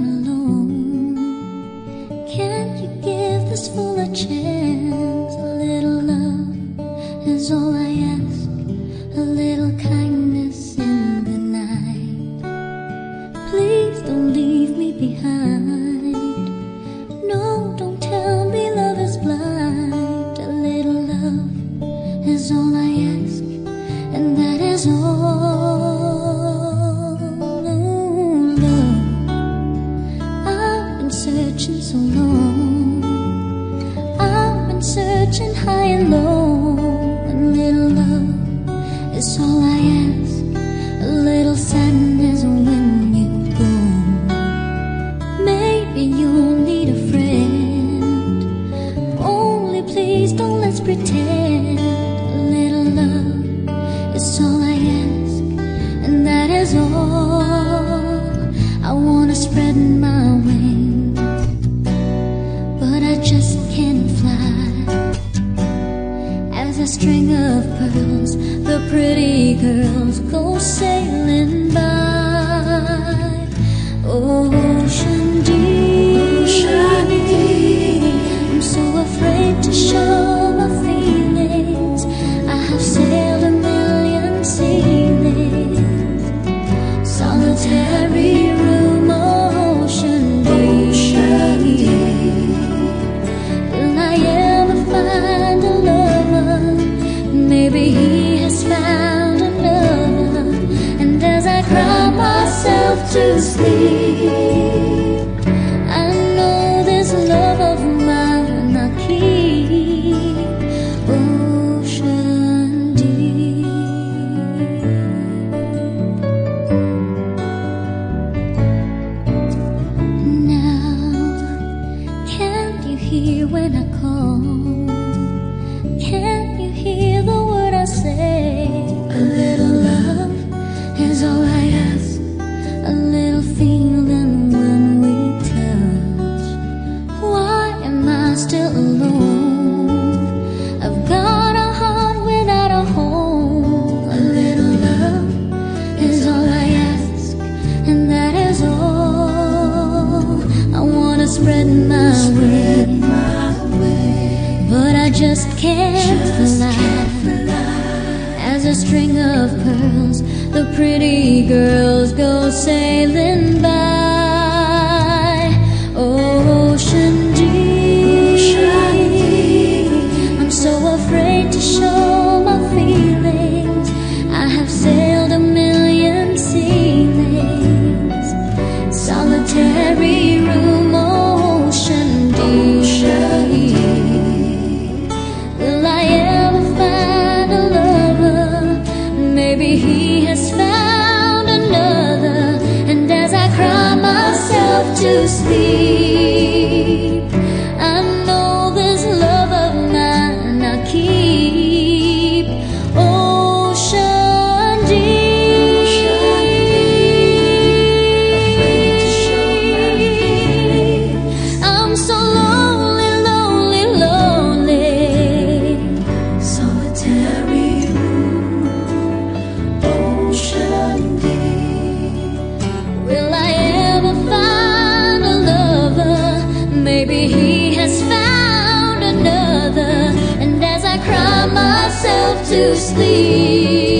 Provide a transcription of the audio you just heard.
Alone. high and low, a little love is all I string of pearls, the pretty girls go has found another, and as I cry myself to sleep. just can't fly. As a string of pearls, the pretty girls go sailing by. Ocean deep, I'm so afraid to show. Maybe he has found another, and as I cry myself to sleep. to sleep.